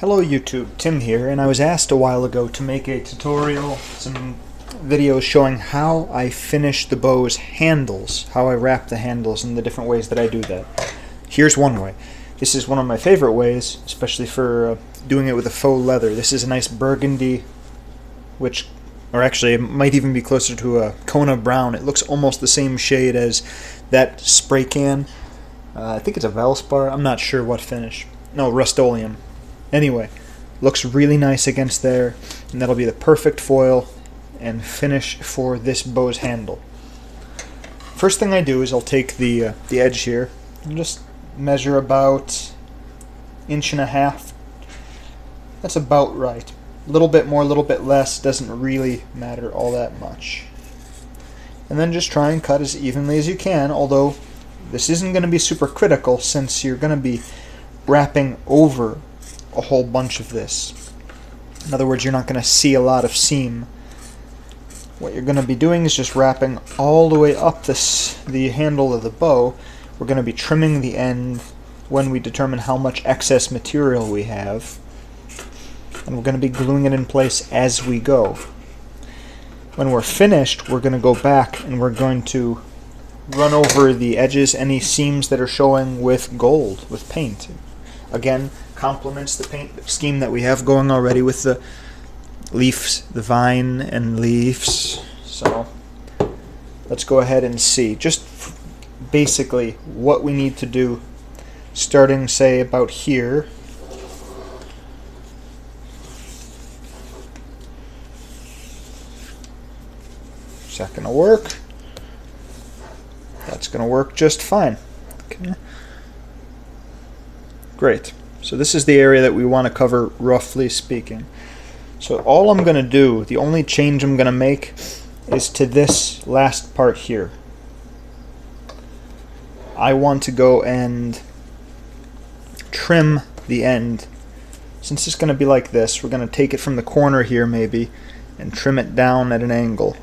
Hello YouTube, Tim here, and I was asked a while ago to make a tutorial, some videos showing how I finish the bow's handles, how I wrap the handles and the different ways that I do that. Here's one way. This is one of my favorite ways, especially for uh, doing it with a faux leather. This is a nice burgundy, which, or actually it might even be closer to a Kona brown. It looks almost the same shade as that spray can. Uh, I think it's a Valspar, I'm not sure what finish. No, Rust-Oleum. Anyway, looks really nice against there, and that'll be the perfect foil and finish for this bow's handle. First thing I do is I'll take the uh, the edge here and just measure about inch and a half. That's about right. A little bit more, a little bit less doesn't really matter all that much. And then just try and cut as evenly as you can, although this isn't going to be super critical since you're going to be wrapping over a whole bunch of this. In other words, you're not going to see a lot of seam. What you're going to be doing is just wrapping all the way up this the handle of the bow. We're going to be trimming the end when we determine how much excess material we have. And we're going to be gluing it in place as we go. When we're finished, we're going to go back and we're going to run over the edges, any seams that are showing with gold, with paint. Again, complements the paint scheme that we have going already with the leaves, the vine and leaves. So let's go ahead and see just basically what we need to do starting say about here. Is that going to work? That's going to work just fine. Okay. Great. So this is the area that we want to cover roughly speaking. So all I'm going to do, the only change I'm going to make is to this last part here. I want to go and trim the end. Since it's going to be like this, we're going to take it from the corner here maybe and trim it down at an angle.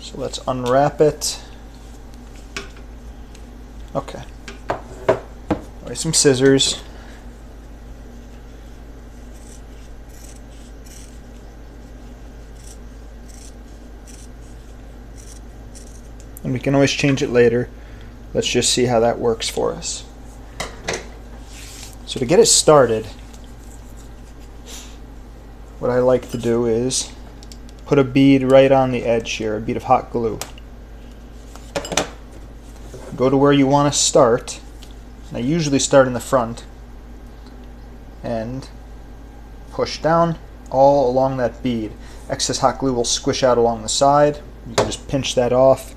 So let's unwrap it. Okay some scissors. And we can always change it later. Let's just see how that works for us. So to get it started, what I like to do is put a bead right on the edge here, a bead of hot glue. Go to where you want to start I usually start in the front and push down all along that bead. Excess hot glue will squish out along the side. You can just pinch that off.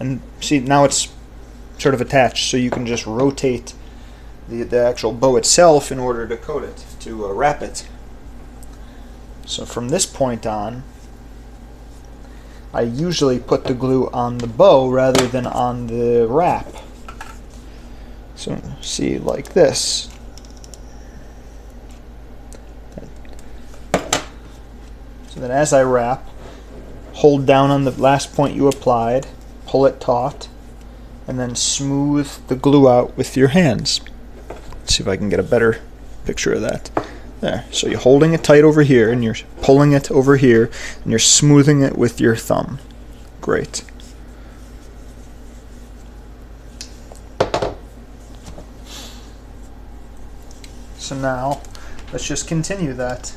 And see, now it's sort of attached, so you can just rotate the, the actual bow itself in order to coat it, to uh, wrap it. So from this point on, I usually put the glue on the bow rather than on the wrap. So see like this. So then as I wrap, hold down on the last point you applied, pull it taut, and then smooth the glue out with your hands. Let's see if I can get a better picture of that. There. So you're holding it tight over here and you're pulling it over here and you're smoothing it with your thumb. Great. So now, let's just continue that.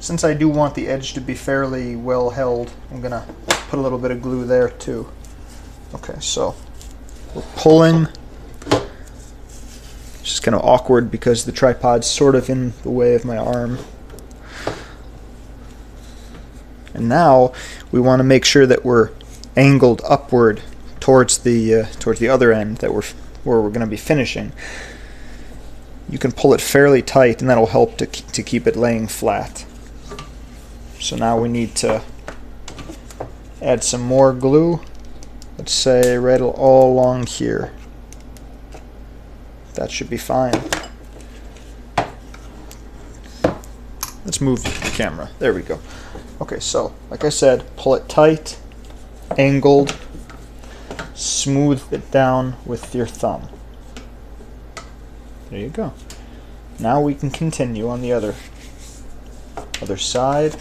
Since I do want the edge to be fairly well held, I'm going to put a little bit of glue there too. Okay, so we're pulling. It's just kind of awkward because the tripod's sort of in the way of my arm. And now we want to make sure that we're angled upward towards the uh, towards the other end that we're where we're going to be finishing. You can pull it fairly tight, and that'll help to to keep it laying flat. So now we need to add some more glue. Let's say right all along here. That should be fine. Let's move the camera. There we go. Okay, so like I said, pull it tight angled, smooth it down with your thumb. There you go. Now we can continue on the other other side,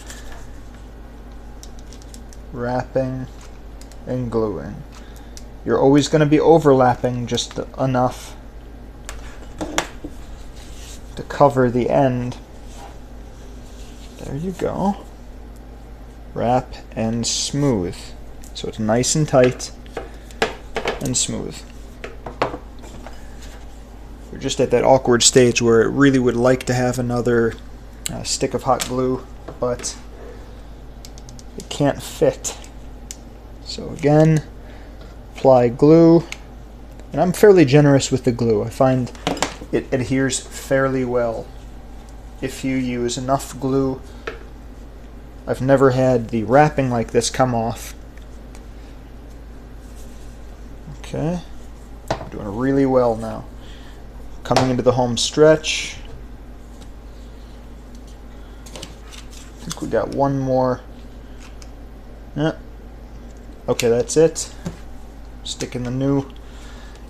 wrapping and gluing. You're always going to be overlapping just enough to cover the end. There you go. Wrap and smooth. So it's nice and tight and smooth. We're just at that awkward stage where it really would like to have another uh, stick of hot glue, but it can't fit. So again, apply glue. And I'm fairly generous with the glue. I find it adheres fairly well if you use enough glue. I've never had the wrapping like this come off. Okay, doing really well now. Coming into the home stretch. I think we got one more. Yeah. Okay, that's it stick in the new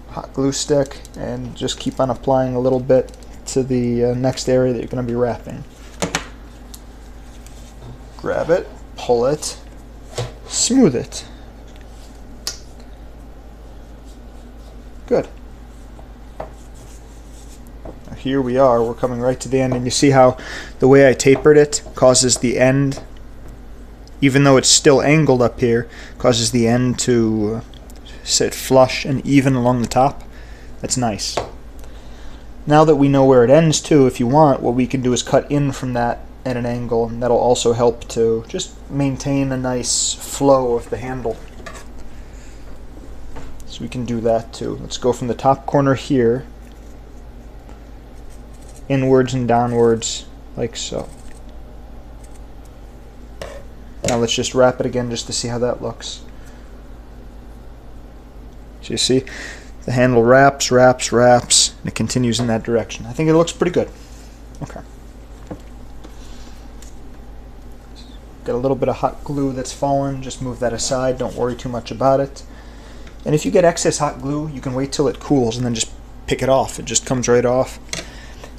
hot glue stick and just keep on applying a little bit to the uh, next area that you're going to be wrapping. Grab it, pull it, smooth it. Good. Now here we are, we're coming right to the end and you see how the way I tapered it causes the end, even though it's still angled up here, causes the end to uh, sit flush and even along the top. That's nice. Now that we know where it ends too, if you want, what we can do is cut in from that at an angle, and that'll also help to just maintain a nice flow of the handle. We can do that too. Let's go from the top corner here, inwards and downwards, like so. Now let's just wrap it again just to see how that looks. So you see, the handle wraps, wraps, wraps, and it continues in that direction. I think it looks pretty good. Okay. Got a little bit of hot glue that's fallen, just move that aside, don't worry too much about it. And if you get excess hot glue, you can wait till it cools and then just pick it off. It just comes right off.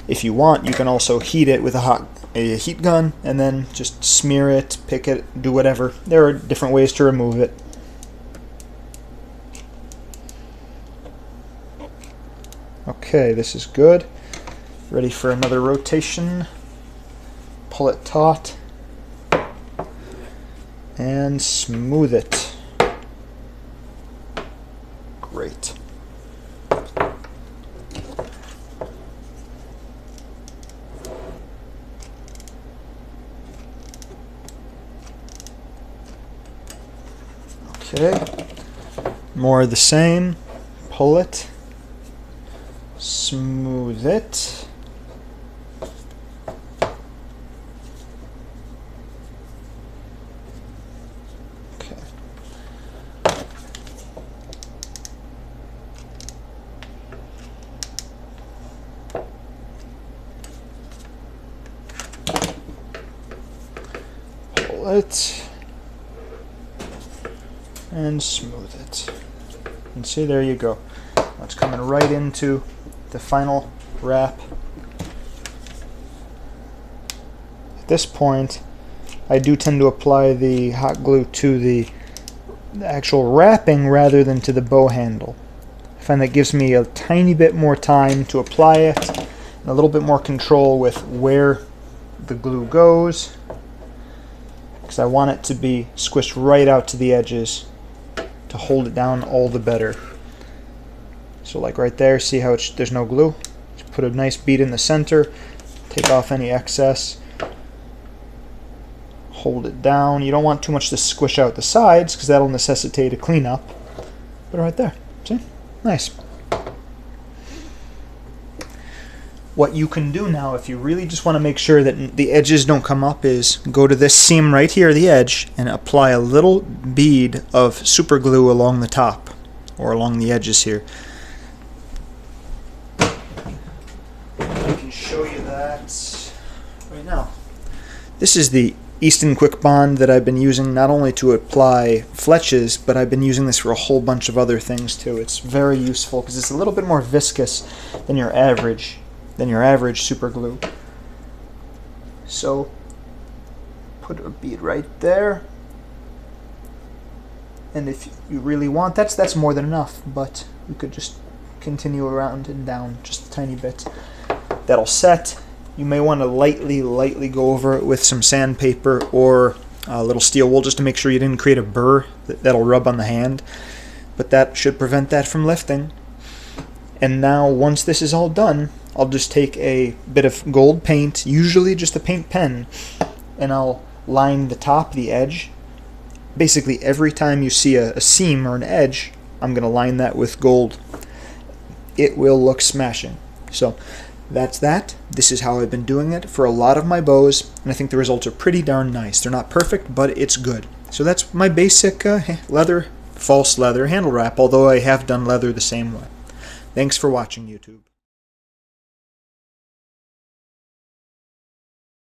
If you want, you can also heat it with a hot a heat gun and then just smear it, pick it, do whatever. There are different ways to remove it. Okay, this is good. Ready for another rotation. Pull it taut. And smooth it. Great. Okay. More of the same. Pull it smooth it. It and smooth it. And see, there you go. That's coming right into the final wrap. At this point, I do tend to apply the hot glue to the, the actual wrapping rather than to the bow handle. I find that gives me a tiny bit more time to apply it and a little bit more control with where the glue goes because I want it to be squished right out to the edges to hold it down all the better. So like right there, see how there's no glue? Just put a nice bead in the center, take off any excess, hold it down. You don't want too much to squish out the sides because that'll necessitate a cleanup. But right there, see? Nice. What you can do now, if you really just want to make sure that the edges don't come up, is go to this seam right here, the edge, and apply a little bead of super glue along the top or along the edges here. I can show you that right now. This is the Easton Quick Bond that I've been using not only to apply fletches, but I've been using this for a whole bunch of other things too. It's very useful because it's a little bit more viscous than your average than your average super glue. So put a bead right there. And if you really want, that's that's more than enough, but you could just continue around and down just a tiny bit. That'll set. You may want to lightly, lightly go over it with some sandpaper or a little steel wool just to make sure you didn't create a burr that'll rub on the hand. But that should prevent that from lifting. And now, once this is all done, I'll just take a bit of gold paint, usually just a paint pen, and I'll line the top, the edge. Basically, every time you see a, a seam or an edge, I'm going to line that with gold. It will look smashing. So that's that. This is how I've been doing it for a lot of my bows, and I think the results are pretty darn nice. They're not perfect, but it's good. So that's my basic uh, leather, false leather handle wrap, although I have done leather the same way. Thanks for watching, YouTube.